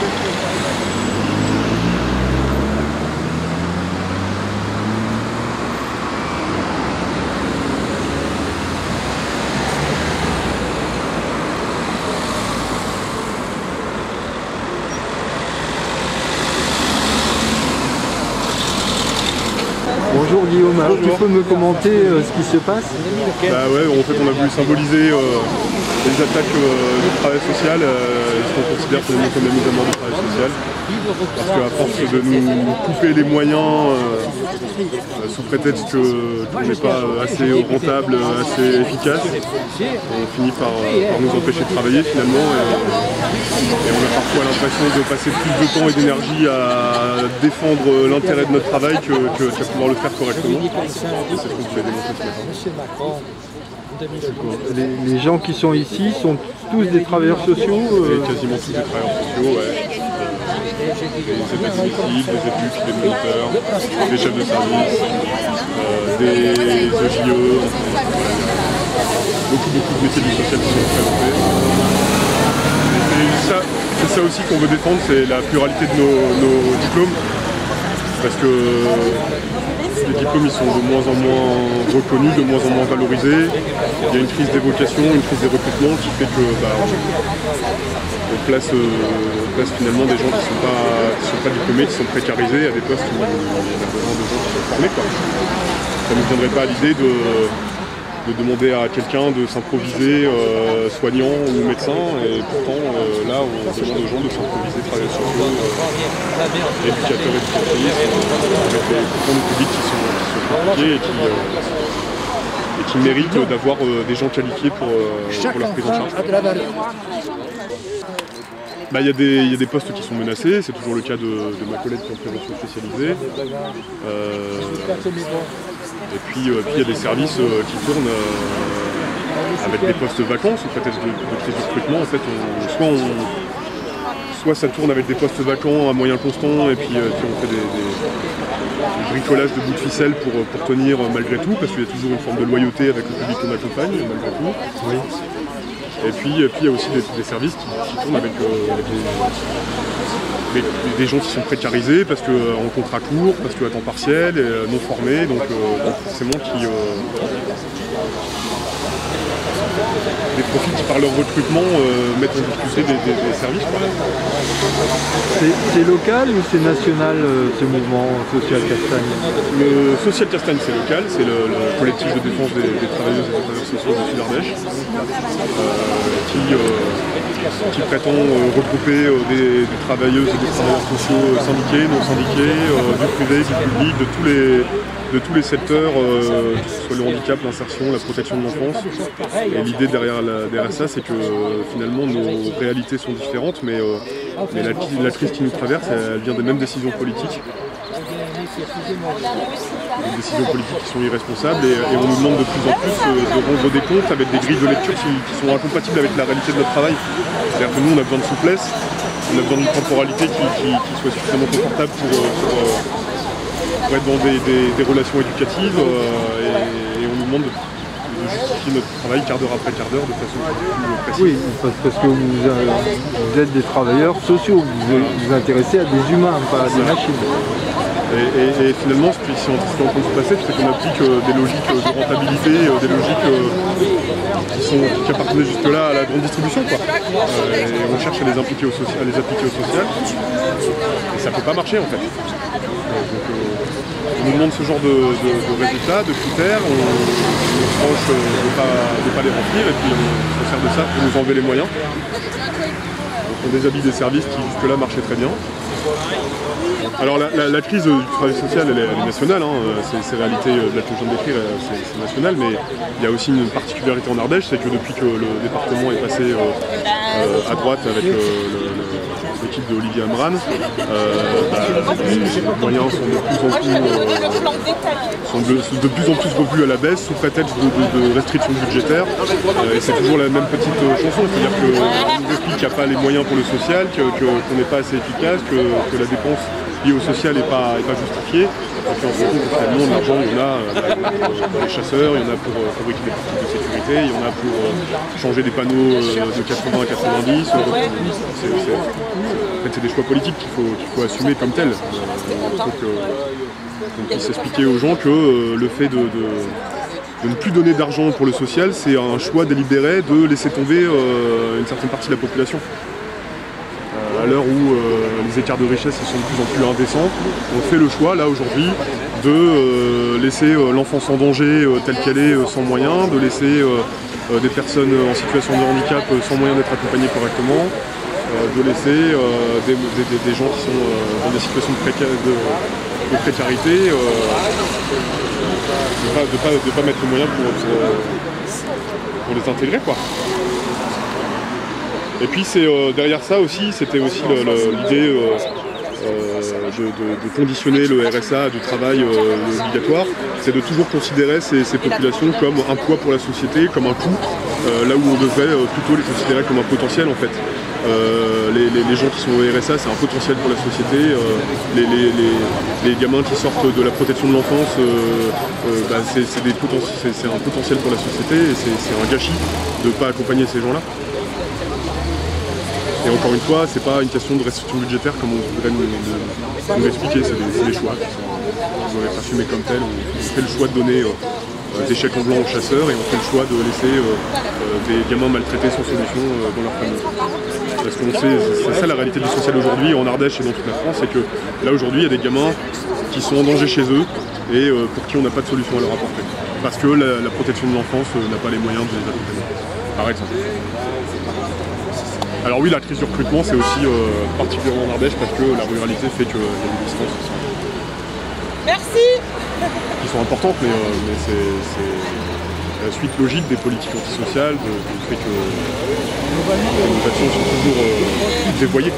Thank you. Bonjour Guillaume, tu peux me commenter euh, ce qui se passe Bah ouais, en fait on a voulu symboliser euh, les attaques euh, du travail social, euh, ce qu'on considère comme la mise à mort du travail social. Parce qu'à force de nous couper les moyens sous prétexte qu'on n'est pas assez rentable, assez efficace, on finit par, nous empêcher de travailler finalement. Et, on a parfois l'impression de passer plus de temps et d'énergie à défendre l'intérêt de notre travail que, que- pouvoir le faire correctement. Et c'est ce qu'on voulait démontrer ce matin. les, les gens qui sont ici sont tous des travailleurs sociaux euh, quasiment tous des travailleurs sociaux, ouais. Des aides des éduques, des moniteurs, des chefs de service, euh, des EJE, enfin, beaucoup beaucoup de métiers du social qui sont représentés. Et c'est ça, c'est ça aussi qu'on veut défendre, c'est la pluralité de nos, nos diplômes. Parce que les diplômes ils sont de moins en moins reconnus, de moins en moins valorisés. Il y a une crise des vocations, une crise des recrutements qui fait que bah, on place, euh, on place finalement des gens qui ne sont, pas, diplômés, qui sont précarisés à des postes où y a besoin de gens qui sont formés. Ça ne nous viendrait pas à l'idée de, de demander à quelqu'un de s'improviser euh, soignant ou médecin, et pourtant euh, là on demande aux gens de s'improviser travailleurs sociaux, euh, éducateurs et éducatrices, avec des des publics qui sont, qui sont et qui, euh, et qui méritent d'avoir des gens qualifiés pour, pour leur prise en charge. Bah, Il y, a des- il y a des postes qui sont menacés, c'est toujours le cas de, de ma collègue qui est en prévention spécialisée. Et puis euh, puis il y a des services euh, qui tournent euh, avec des postes vacants sous prétexte de, de de recrutement. En fait, soit, soit ça tourne avec des postes vacants à moyens constants et puis, on fait des, des- du bricolage de bouts de ficelle pour, tenir malgré tout, parce qu'il y a toujours une forme de loyauté avec le public qu'on accompagne malgré tout. Et puis, et puis il y a aussi des, des services qui, qui tournent avec, euh, avec des, des- des gens qui sont précarisés parce que euh, contrat court, parce que à temps partiel, et, euh, non formés, donc, donc forcément qui des profils qui par leur recrutement mettent en difficulté des, services. C'est local ou c'est national ce mouvement social castagne? Le Social Castagne, c'est local, c'est le, le collectif de défense des, travailleuses et des travailleurs sociaux du Sud-Ardèche, euh, qui, euh, qui prétend euh, regrouper euh, des, travailleuses et des travailleurs sociaux syndiqués, non syndiqués, du privé, du public, de tous les, de tous les secteurs, que ce soit le handicap, l'insertion, la protection de l'enfance. Et l'idée derrière, derrière ça, c'est que finalement nos réalités sont différentes, mais, mais la, la crise qui nous traverse, elle vient des mêmes décisions politiques des décisions politiques qui sont irresponsables et, et on nous demande de plus en plus euh, de rendre des comptes avec des grilles de lecture qui, qui sont incompatibles avec la réalité de notre travail. C'est-à-dire que nous, on a besoin de souplesse, on a besoin d'une temporalité qui, qui- qui soit suffisamment confortable pour, euh, pour, euh, pour être dans des, des- des relations éducatives et, et on nous demande de, justifier notre travail quart d'heure après quart d'heure de façon plus précise. Oui, parce, que vous, vous êtes des travailleurs sociaux, vous vous intéressez à des humains, pas à des machines. Et, finalement, ce est en ce train de se passer, c'est qu'on applique des logiques de rentabilité, euh, des logiques euh, qui, sont, qui appartenaient jusque-là à la grande distribution. Quoi. Euh, et on cherche à les, les appliquer au social. Et ça ne peut pas marcher en fait. Donc, on nous demande ce genre de, résultats, de critères, on, on se penche de ne pas les remplir et puis on se sert de ça pour nous enlever les moyens. Donc on déshabille des services qui jusque-là marchaient très bien. Alors la, crise du travail social, elle est, nationale, hein, euh, c'est c'est réalité euh, de la que de décrire, euh, c'est national, mais il y a aussi une particularité en Ardèche, c'est que depuis que le département est passé à droite avec le- l'équipe de Olivier Amran, euh, bah, les moyens sont de plus en plus, euh, sont de, plus en plus revus à la baisse sous prétexte de, restrictions budgétaires. Euh, et c'est toujours la même petite chanson, c'est-à-dire qu'on nous explique qu'il n'y a pas les moyens pour le social, qu'on n'est pas assez efficace, que, que la dépense lié au social n'est pas, justifié. Et puis on se rend compte que finalement de l'argent, il y en a euh, pour les chasseurs, il y en a pour euh, fabriquer des politiques de sécurité, il y en a pour euh, changer des panneaux euh, de 80 à 90. euh, c'est- c'est- en fait, c'est des choix politiques qu'il faut, assumer comme tels. Euh, donc, euh, qu'on puisse expliquer aux gens que euh, le fait de, ne plus donner d'argent pour le social, c'est un choix délibéré de laisser tomber euh, une certaine partie de la population. Euh, à l'heure où euh, les écarts de richesse sont de plus en plus indécents, on fait le choix là aujourd'hui de euh, laisser euh, l'enfance en danger euh, telle qu'elle est euh, sans moyens, de laisser euh, euh, des personnes en situation de handicap euh, sans moyen d'être accompagnées correctement, euh, de laisser euh, des, gens qui sont euh, dans des situations de, préca- de- de précarité, euh, de ne pas, mettre les moyens pour, les intégrer. Et puis c'est euh, derrière ça aussi, c'était aussi l'idée euh, euh, de, conditionner le RSA du travail obligatoire, c'est de toujours considérer ces, populations comme un poids pour la société, comme un coût, là où on devrait plutôt les considérer comme un potentiel en fait. Les, gens qui sont au RSA, c'est un potentiel pour la société. les, gamins qui sortent de la protection de l'enfance, bah, c'est un potentiel pour la société et c'est un gâchis de ne pas accompagner ces gens-là. Et encore une fois, c'est pas une question de restriction budgétaire comme on voudrait nous, nous- l'expliquer, c'est des, choix qui, sont, qui être assumés comme tels. On fait le choix de donner euh, euh, des chèques en blanc aux chasseurs et on fait le choix de laisser euh, des gamins maltraités sans solution dans leur famille. Parce qu'on sait, c'est ça la réalité du social aujourd'hui en Ardèche et dans toute la France, c'est que là aujourd'hui il y a des gamins qui sont en danger chez eux et pour qui on n'a pas de solution à leur apporter. Parce que la, protection de l'enfance n'a pas les moyens de les accompagner, par exemple. Alors oui, la crise du recrutement, c'est aussi euh, particulièrement en Ardèche parce que la ruralité fait qu'il y a des distances qui sont, Merci qui sont importantes, mais, euh, mais c'est la suite logique des politiques antisociales, du fait que les innovations sont toujours euh, dévoyées.